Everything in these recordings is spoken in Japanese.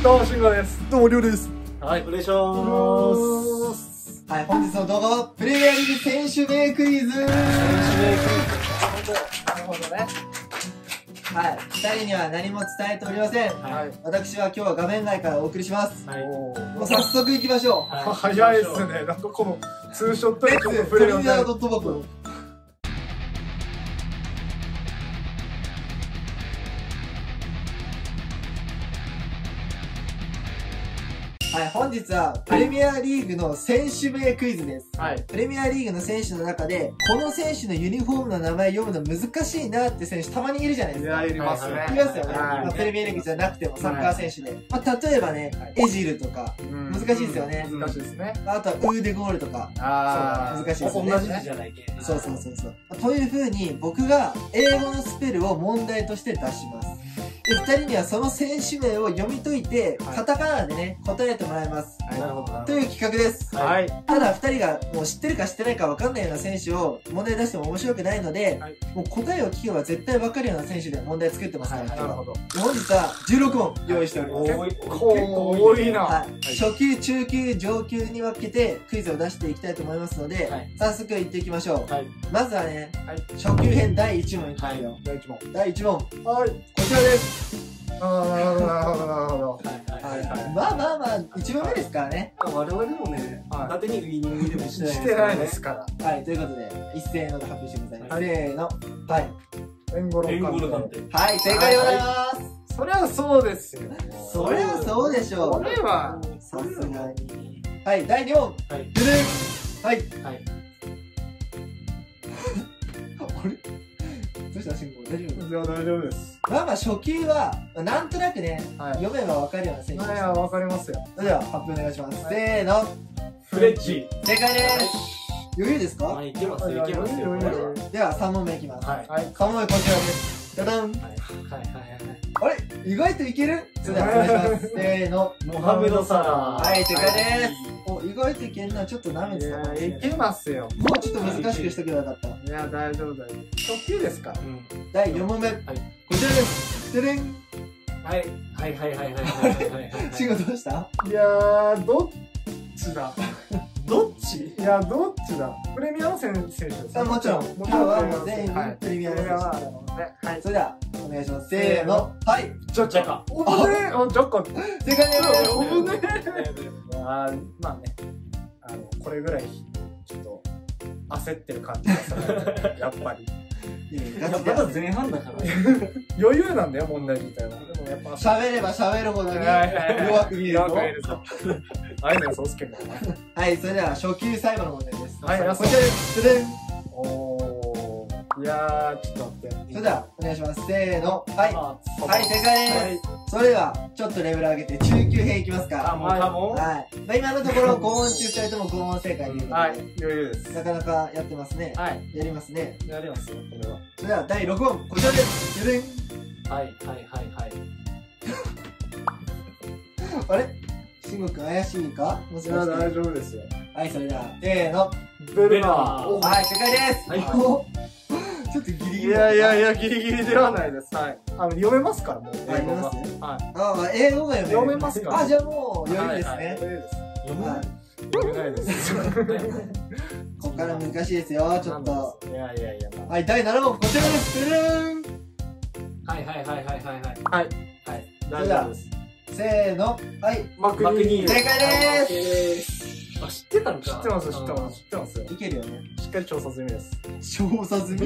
どうも、しんごです。どうも、りょうです。はい、お願いします。はい、本日の動画は、プレミアリーグ選手名クイズなるほどね。はい、二人には何も伝えておりません。はい。私は今日は画面外からお送りします。はい。もう早速行きましょはい早いっすね。なんかこのツーショットう。レでちょっとッツ、触れるよねトリニダー。ド・トバコ。はい、本日はプレミアリーグの選手名クイズです。はい。プレミアリーグの選手の中で、この選手のユニフォームの名前読むの難しいなって選手たまにいるじゃないですか。いますね。はいいますよね。はいまあ、プレミアリーグじゃなくてもサッカー選手で。まあ、例えばね、はいエジルとか、うん難しいですよね。難しいですね。あとはウーデゴールとか。あそう難しいですよね同じ字じゃないけ。そうそうそうそう。という風に僕が英語のスペルを問題として出します。で、二人にはその選手名を読み解いて、はいカタカナでね、答えてもらいます。はいなるほどなという企画です。はい。ただ二人がもう知ってるか知ってないか分かんないような選手を問題出しても面白くないので、はいもう答えを聞けば絶対分かるような選手で問題作ってますから、なるほど。で本日は16問用意しております。結構多いな。はい、初級、中級、上級に分けてクイズを出していきたいと思いますので、はい早速いっていきましょう。はい。まずはね、はい初級編第1問いきますよ。第一問。第1問、こはい。ちらです。あー、なるほど、なるほど、なるほど。はい。はいはいまあまあまあ、1問目ですからね。我々もね、はい縦にウイニングでもしてないしてないですから。はい、ということで、一斉ので発表してください。はいせーの。はい。エンゴロエンゴロカンなんて。はい、正解でございます。そりゃそうですよ。それはそうでしょこう。れは、さすがに。はい、第2問。はい。はい。はい。どうした慎吾大丈夫いや、大丈夫です。まあまあ初級は、なんとなくね、はい。読めばわかるような選手です。いや、わかりますよ。それでは発表お願いします。はいせーの。フレッチ。正解です。余裕ですか？はい、いけますよ、いけますよ。では3問目いきます。はい。はい。3問目こちらです。じゃだん。はい。はい。はい。あれ？意外といける？それではお願いします。せーの。モハメド・サラはい正解ですお、意外といけんな。ちょっと舐めいてたもしれない。いけますよ。もうちょっと難しくしとけばよかった。いや、大丈夫、大丈夫。初級ですから。うん。第4問目。こちらです。ででん。はい。はい。はい。はい。はい。はい。はい。慎吾どうした？いやー、どっちだ？どっち？いや、どっちだ？プレミアの選手ですあもちろんも今日はもう全員はいプレミアの選手はあるので、はい。それでは、お願いします。せーの。はい。ジャジャカ。おぶねあ、ジャカ。正解です。おぶねあーまあね、あの、これぐらい、ちょっと、焦ってる感じがする。やっぱり。まだ前半だから。余裕なんだよ、問題自体は。でもやっぱ、喋れば喋るほどに弱く見える弱とく見えるぞ。あいねん、そうすけんだはい、それでは初級最後の問題です。はいこちらです。おー。いやー、ちょっと待って。それでは、お願いします。せーの。はい。あはい、正解です。それでは、ちょっとレベル上げて中級編いきますカか。モンカモンはい。まあ、今のところ5問中2人とも5問正解ということで、はい、余裕です。なかなかやってますね。はい。やりますね。やりますよ、これは。それでは、第6問、こちらです。ででんはいはいはいはい。あれ？慎吾くん怪しいか？もしかして。大丈夫ですよ。はい、それでは、せーの。ベルナーおはい、正解です。はいおちょっとギリギリ。いやいやいや。や、ギリギリではないです。はい。あの、読めますから、もう。はい英語が読めはい。ああ、英語が読める。読めますかあ、じゃあもう、余裕ですはいはいね。読めない。読めないです。ここから難しいですよ、ちょっと。。いやいやいや、まあはい、第7問、こちらです。てれんはいはいはいはいはいはい。はい。はい。大丈夫です。せーの。はい、マクニール正解でです。あ、知ってたのか知ってます、知ってます、知ってますよ。いけるよね。しっかり調査済みです。調査済み？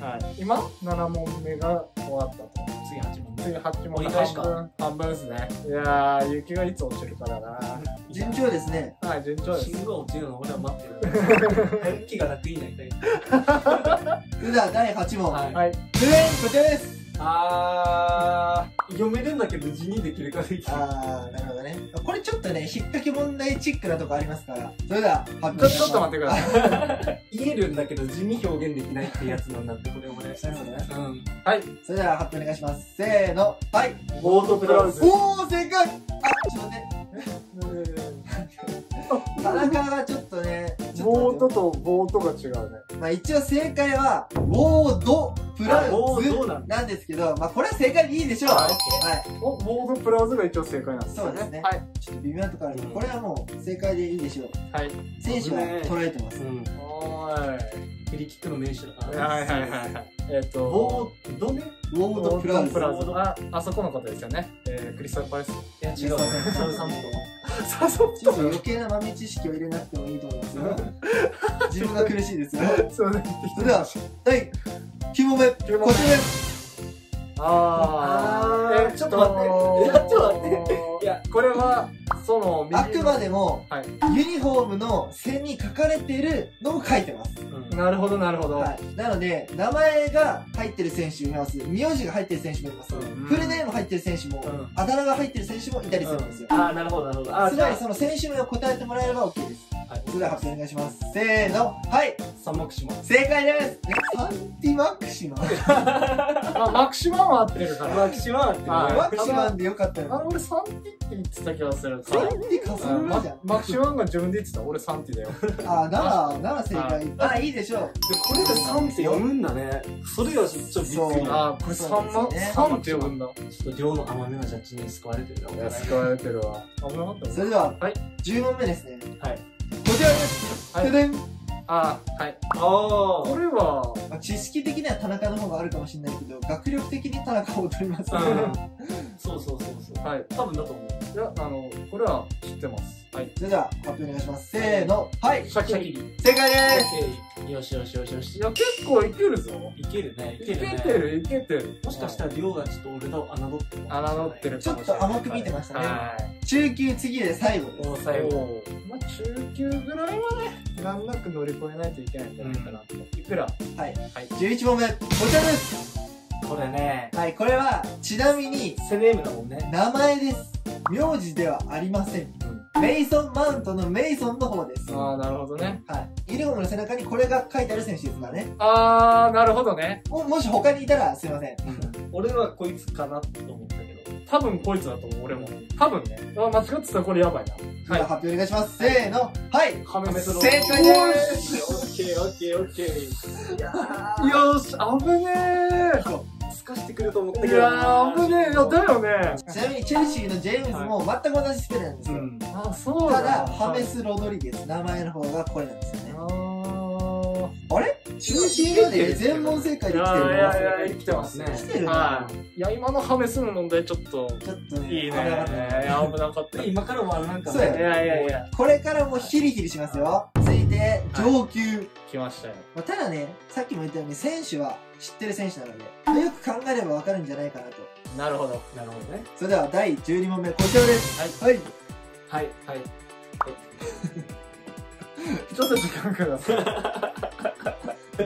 はい。今、7問目が終わったと。次8問次8問折り返しか半分、半分ですね。いやー、雪がいつ落ちるからな。順調ですね。はい、順調です。信号落ちるの俺は待ってる。早 く気が楽になりたい。それでは第8問。はい。はい。てれんこちらです。あー、読めるんだけど字にできるかできる。あー、なるほどね。これちょっとね、引っ掛け問題チックなとこありますから。それでは、発表ちょちょっと待ってください。言えるんだけど字に表現できないってやつなんだって、これ俺。なるほどね。うん。はい。それでは発表お願いします。せーの。はい。ボートプラウズ。おー、正解あ、ちょっと待って。田中がちょっとね、ちょっと待ってボートとボートが違うね。まあ一応正解は、ウォードプラあボードズなんなんですけど、まあこれは正解でいいでしょう。ははいい。おボードプラズが一応正解なんですよそうですねはい。ちょっと微妙なところあるけど、うんこれはもう正解でいいでしょう。はい。選手は捉えてます。うんおーフリーキックの名手だい。からはいはいはいはい。えっと、ボードね？ウォードプラズ。プラズ。あ、あそこのことですよね。えー、クリスタルパレス。いや違うサウサンプさそちょっと余計な豆知識を入れなくてもいいと思いますよ。自分が苦しいですよ。それでは、第9問目、こちらです。あー、あーちょっと待っていやちょっと待っていやこれは、その、あくまでも、はい。ユニフォームの線に書かれているのを書いてます。トなるほど、なるほど。はい。なので、名前が入ってる選手もいます。名字が入ってる選手もいます。うんフルネーム入ってる選手も、うんあだ名が入ってる選手もいたりするんですよ。ああなるほどなるほどあつまりその選手名を答えてもらえれば OK です。はいそれでは発表お願いします。せーの。はい。サンマクシマ正解です。えサンティマクシマンあ、マクシマンは合ってるから。マキシマってねはいマクシマンでよかったあ俺サンティって言ってた気がする。サンティかそんなじゃん。マクシマンが自分で言ってた。俺サンティだよ。あ、なら、なら正解。あ、いいでしょう。でこれでサンって読むんだねそれがちょっとびっくりそうあー、これサンマ、サンって呼ぶんだ。ちょっと量の甘めなジャッジに救われてるよいや、救われてるわ。危なかったそれでは、はい10問目ですね。はいこちらです。はいてでんあー、はい。あこれは、まあ知識的には田中の方があるかもしれないけど、学力的に田中を取ります。うんそうそうそうそうはい。多分だと思ういや、あの、これは知ってます。はい。それでは、発表お願いします。せーの。はい。シャキリ。シャキリ正解です。よしよしよしよいしや、結構いけるぞ。いけるねいいけけるねてる、いけてる。もしかしたら量がちょっと俺と侮ってる侮ってるちょっと甘く見てましたね。はい。中級次で最後です。お最後まあ、中級ぐらいはね、難なく乗り越えないといけないんじゃないかなと。いくら？はい。はい。11問目。こちらです。これねはい、これは、ちなみに、セネームだもんね名前です。名字ではありません。メイソンマウントのメイソンの方です。はああ、なるほどね。い。ユニフォームの背中にこれが書いてある選手ですからね。ああ、なるほどね。ももし他にいたらすいません。俺はこいつかなと思ったけど多分こいつだと思う、俺も。多分ね。あ間違ってたらこれやばいな。では発表お願いします。せーの。はい。ハメメトロ。正解ですオッケーオッケーオッケーいやよし、危ねーすかしてくると思ったえ。けどいやー、危ねえ。いや、だよね。ちなみにチェルシーのジェームズも全く同じスペルなんですよ。んあ、そうだ。ただ、ハメス・ロドリゲス、名前の方がこれなんですよね。あれ？中級まで全問正解いやできてるの？いやいや、生きてますね。来てるなはい。いや、今のハメスの問題ちょっと、ちょっとね、いいね。危なかったいや、危なかった。い今からはなんかそうやねやいやいや、これからもヒリヒリしますよ。続いて、上級。来ましたよ。まあただね、さっきも言ったように選手は知ってる選手なので、よく考えればわかるんじゃないかなと。なるほど。なるほどねそれでは第12問目、こちらです。はい。はいはい ちょっと時間ください。い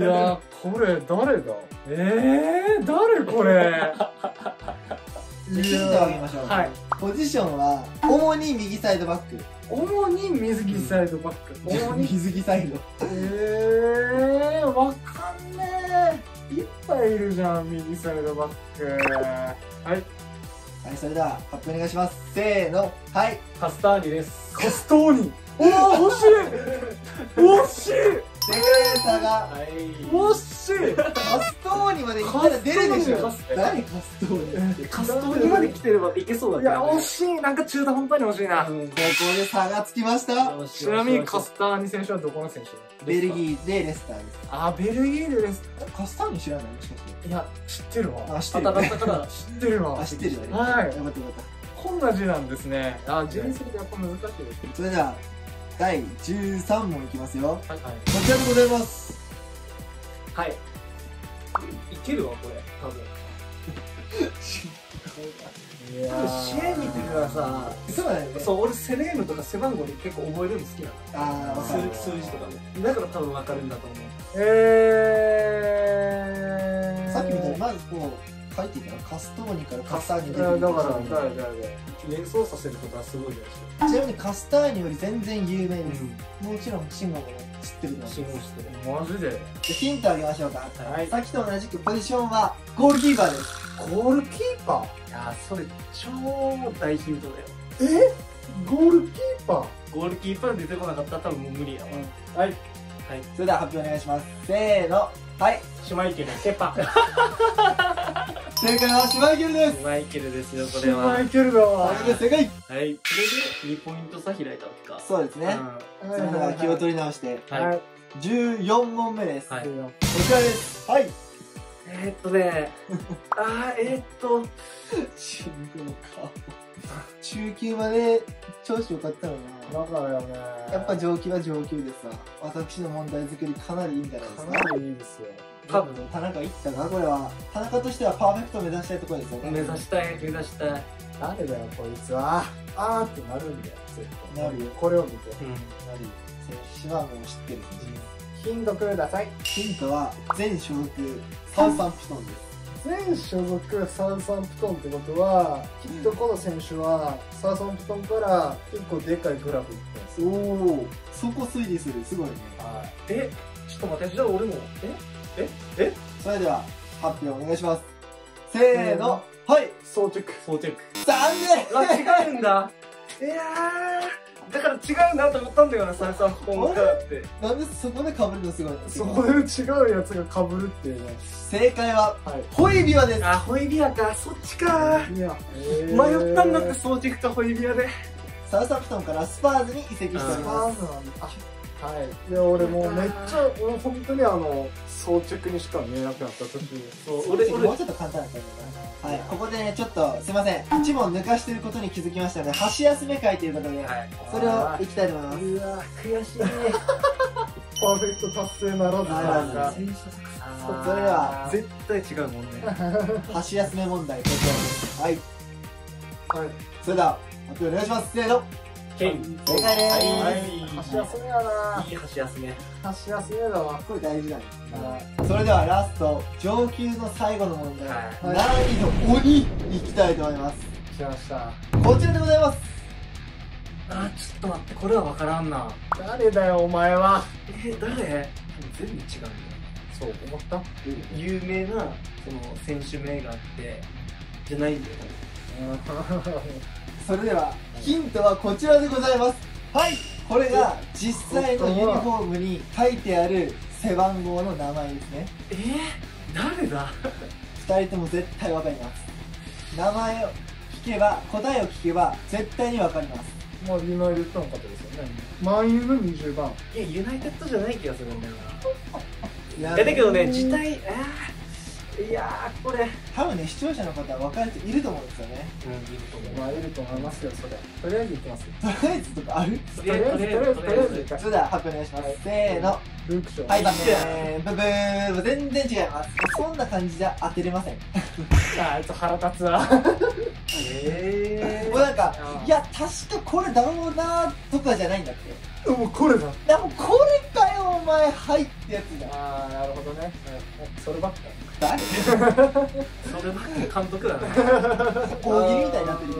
やー、これ誰だ？えー、誰これ？ヒントをあげましょう。はい。ポジションは、主に右サイドバック。主に水着サイドバック。主に。水着サイド。えー、わかんねえ。いっぱいいるじゃん、右サイドバック。はい。はい、それでは発表お願いします。せーの。はい。カスターニですカストーニ。おー、惜しい惜しい正解でしたが、はい惜しいカストーニまで行ったら出るでしょカス。何カストーニカストーニまで来てればいけそうだいや、惜しい。なんか中途半端に惜しいな。ここで差がつきました。ちなみにカススターニ選手はどこの選手ベルギーでレスターです。あ、ベルギーでです。カスターニ知らないもしかして。いや、知ってるわ。あ、知ってる。戦ったから知ってるわ あ、。知ってるよね。はいよかったよかっこんな字なんですね。あ、字にするとやっぱ難しいです。た。それでは、第13問いきますよ。はい。はいこちらでございます。はい。いけるわこれ。多分。いや多分試合見てたらさそうだよね。そう俺セレームとか背番号で結構覚えるの好きな。の。数数字とかねだから多分分かるんだと思う。えー。さっきみたいにまずこう、書いていたらカストーニからカスターニいや出てくる。だから、誰誰誰連想させることはすごい。じちなみにカスターニより全然有名です。ゃないもちろん、シンゴも知ってると思います。マジで？でヒントあげましょうか。はいさっきと同じくポジションはゴールキーパーです。ゴールキーパいやーそれ超大ヒントだよーえ？ゴールキーパー？ゴールキーパー出てこなかったら多分もう無理やわはい。はい。それでは発表お願いします。せーの。はい。シュマイケル、ケパ。正解はシュマイケルです。マイケルですよ、こシれは。ュマイケルだわはい、正解。はい。これで2ポイント差開いたわけか。そうですね。うそれでは気を取り直して、んはい。はい14問目です。はいこちらです。はい。えー、っとね、あー、えー、っと、中級の顔。中級まで調子良かったのな。だからよねやっぱ上級は上級でさ、私の問題作りかなりいいんじゃないですか？か。なりいいですよ多分田中いったかこれは。田中としてはパーフェクトを目指したいところですよね。目指したい、目指したい。誰だよこいつはあーってなるんだよ絶対なるよこれを見てうん。なり、選手はもう知ってる選手。ヒントくださいヒントは、全所属サウサンプトンです。全所属サウサンプトンってことはきっとこの選手はサウサンプトンから結構でかいグラフいってますおお、そこ推理する。すごいね。はいえ、ちょっと待って、じゃあ俺も、え？それでは、発表お願いします。せーの、はい装着装着。残念あ、違うんだ。いやー、だから違うなと思ったんだよな、サルサンポンからって。なんでそこで被るのすごいの？そこで違うやつが被るっていうね正解は、はいホイビワです。あ、ホイビアか、そっちか。いや迷ったんだって、装着かホイビアで。サウサンプトンからスパーズに移籍しておりあます。あはいいや俺もうめっちゃ俺本当にあの装着にしか見えなくなった時そう、俺、俺もう、ちょっと簡単だったんだな。はい、ここでね、ちょっと、すいません。1問抜かしてることに気づきましたので、箸休め会ということで、はい。それをいきたいと思います。うわ、悔しい。パーフェクト達成ならずななんかそれは絶対違うもんね。箸休め問題、こちらです。はい。はいそれでは、発表お願いします。せーの。ケイ。正解です。はい。箸休めやない。い。箸休め。箸休めだわこれ大事だね。はそれではラスト、上級の最後の問題。はい。難易度鬼い。きたい。と思い。ます。い。来ましたこちらでござい。ます。あ、ちょっと待って、これは分からんな。誰だよお前はえー、誰全部違うんだよ。そう思った有名な、その、選手名があって、じゃない。んだよ、それでは、ヒントはこちらでございます。はい。これが実際のユニフォームに書いてある背番号の名前ですね。えー、誰だ？二人とも絶対わかります。名前を聞けば、答えを聞けば絶対にわかります。まあユナイテッドの方ですよねマンユの20番いや、ユナイテッドじゃない気がするんだよいな。いや、だけどね、字体、あーいやー、これ。多分ね、視聴者の方は分かる人いると思うんですよね。うん、いると思う。まあいると思いますよそれとりあえずいきますとりあえずとかある？とりあえず、とりあえず、とりあえず。それでは発表お願いします。せーの。ルークショーはい、バックブブー全然違います。そんな感じじゃ当てれません。あいつ腹立つわえもうなんかあ、ーいや、確かこれだろうなとかじゃないんだって。もうこれだでもこれ前、はいってやつだ。ああなるほどね、うん、そればっか誰そればっか監督だね。大喜利みたいになってるよ。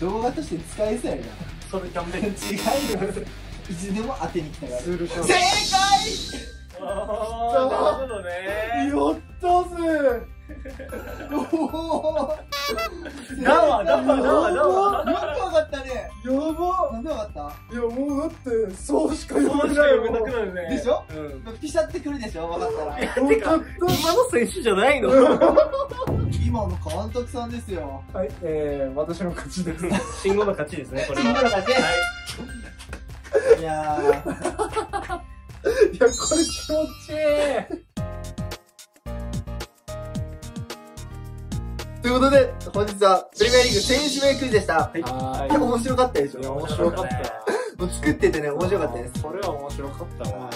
動画として使えそうやな。それキャンペーン。違います。いつでも当てに来たから。正あー、なるほどね。やったぜ解 おーだわだわだわだわかった？いやもうだってそうしかそう読めしか読めないもんなくなるね。でしょ？うん。ピシャってくるでしょ？わかったら。よかっ今の選手じゃないの？今の監督さんですよ。たはいえー、私の勝ちです信号の勝ちですね、これは。信号の勝ちはい。いやー。いやこれ気持ちいいということで、本日はプレミアリーグ選手名クイズでした。はい面白かったでしょ？面白かったもう作っててね、面白かったです。これは面白かったわ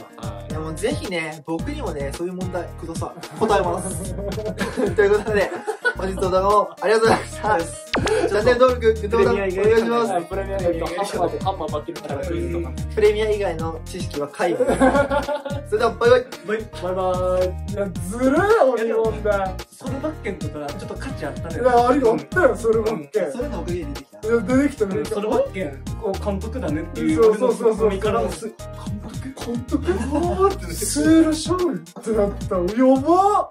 いやもうぜひね、僕にもね、そういう問題ください。答えます。ということで、本日の動画もありがとうございました。チャンネル登録、グッドボタンお願いします。はいプレミアリーグとハンマーでハンマーバッテリーからクイズとか。プレミア以外の知識は皆無。それでは、バイバイ。バイバイ。バイいやずるい鬼問題ソルバッケンとかちょっと価値あったね。いやありがったよそればっけそれのおかげで出てきた。いや出てきた出てきた。ソルバッケン、こう監督だねっていう。そうそうそうそう。監督？監督？おー ってスールシャウルってなった。やばっ